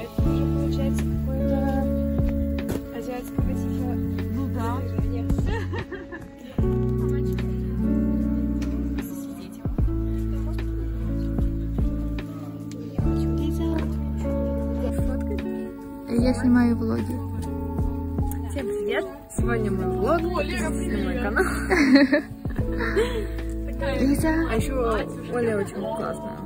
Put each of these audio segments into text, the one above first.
это уже получается какое-то азиатского типа. Ну да. Я снимаю влоги. Всем привет! Сегодня мой влог, подписывайтесь мой канал. Лиза. А еще Оля очень классная.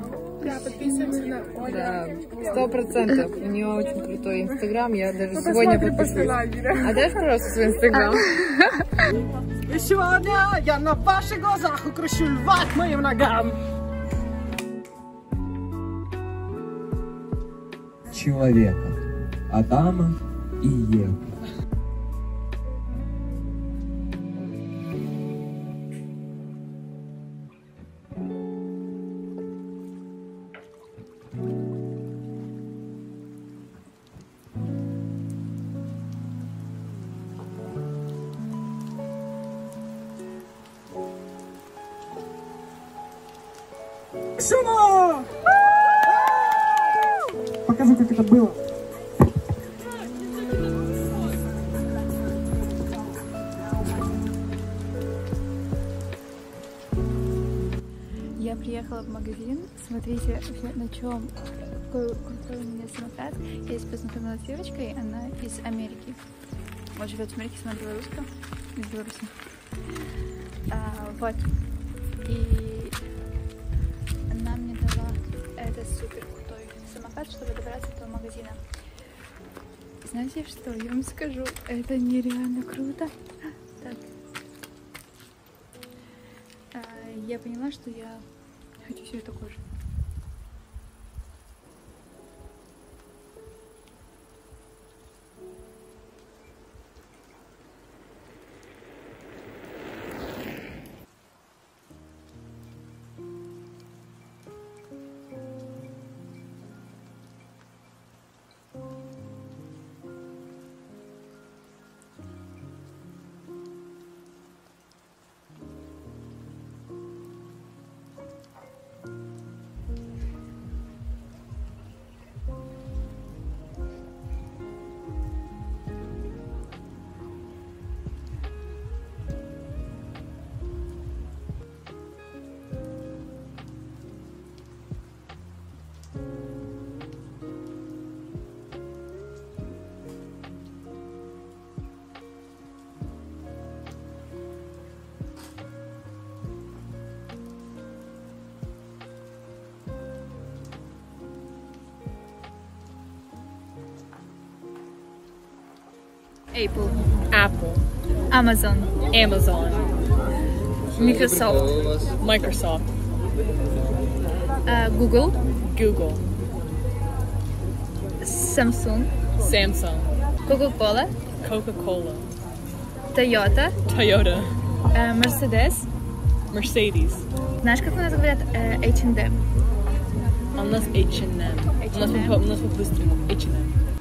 Да, подписываемся на Олю. Да, сто процентов. У нее очень крутой инстаграм. Я даже сегодня Посмотрим после подпишусь. А дай просто свой инстаграм. И сегодня я на ваших глазах укрощу льва к моим ногам. человека, Адама и Евы. Шума! Покажу, как это было. Я приехала в магазин. Смотрите, на чем какой крутой у меня самокат. Я здесь познакомилась с девочкой, она из Америки. Вот живет в Америке, сама белоруска. Из Беларуси. А, вот. И супер крутой самокат, чтобы добраться до магазина. Знаете что, я вам скажу, это нереально круто. Так. А, я поняла, что я хочу себе такой же. Apple, Apple, Amazon, Amazon, Microsoft, Microsoft, uh, Google, Google, Samsung, Samsung, Coca-Cola, Coca-Cola, Toyota, Toyota, э, Mercedes. Mercedes. Знаешь, как у нас говорят э, H&M? А у нас H&M. У нас, H&M. по- у нас по-быстрому H&M.